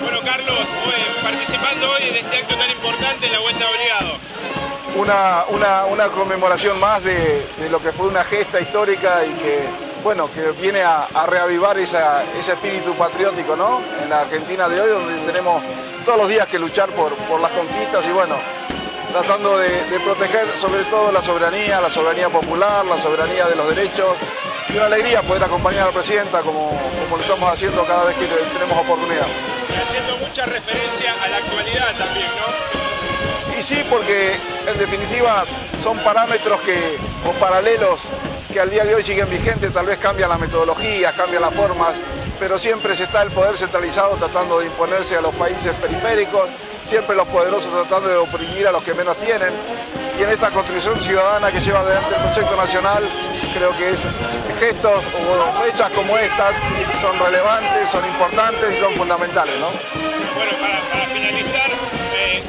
Bueno, Carlos, participando hoy en este acto tan importante la Vuelta Obligado. Una, una, conmemoración más de, lo que fue una gesta histórica y que, bueno, que viene a, reavivar ese espíritu patriótico, ¿no? En la Argentina de hoy, donde tenemos todos los días que luchar por, por las conquistas y, bueno, tratando de, de, proteger sobre todo la soberanía, la soberanía popular, la soberanía de los derechos. Y una alegría poder acompañar a la presidenta como, como lo estamos haciendo cada vez que tenemos oportunidad. Haciendo mucha referencia a la actualidad también, ¿no? Y sí, porque en definitiva son parámetros que, o paralelos que al día de hoy siguen vigentes, tal vez cambian las metodologías, cambian las formas, pero siempre se está el poder centralizado tratando de imponerse a los países periféricos, siempre los poderosos tratando de oprimir a los que menos tienen. Y en esta construcción ciudadana que lleva adelante el proyecto nacional, creo que es, gestos o fechas como estas son relevantes, son importantes y son fundamentales. ¿no? Bueno, para, para finalizar, eh,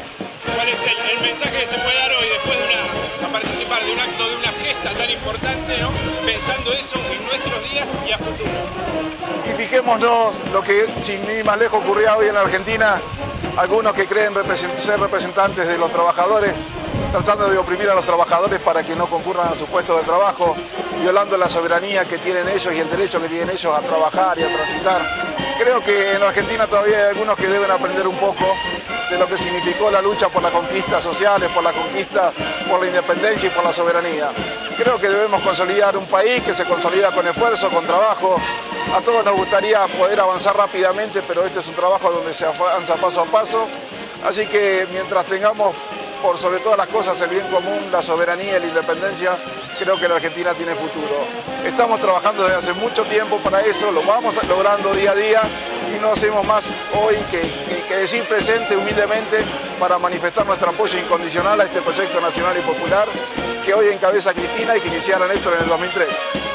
¿cuál es el, el, mensaje que se puede dar hoy después de una, a participar de un acto, de una gesta tan importante, ¿no? pensando eso en nuestros días y a futuro? Y fijémonos lo que sin ir más lejos ocurría hoy en la Argentina, algunos que creen ser representantes de los trabajadores, tratando de oprimir a los trabajadores para que no concurran a su puesto de trabajo, violando la soberanía que tienen ellos y el derecho que tienen ellos a trabajar y a transitar. Creo que en la Argentina todavía hay algunos que deben aprender un poco de lo que significó la lucha por las conquistas sociales, por la conquista, por la independencia y por la soberanía. Creo que debemos consolidar un país que se consolida con esfuerzo, con trabajo. A todos nos gustaría poder avanzar rápidamente, pero este es un trabajo donde se avanza paso a paso. Así que mientras tengamos por sobre todas las cosas el bien común, la soberanía y la independencia, creo que la Argentina tiene futuro. Estamos trabajando desde hace mucho tiempo para eso, lo vamos logrando día a día y no hacemos más hoy que, decir presente humildemente para manifestar nuestro apoyo incondicional a este proyecto nacional y popular que hoy encabeza Cristina y que iniciaron esto en el 2003.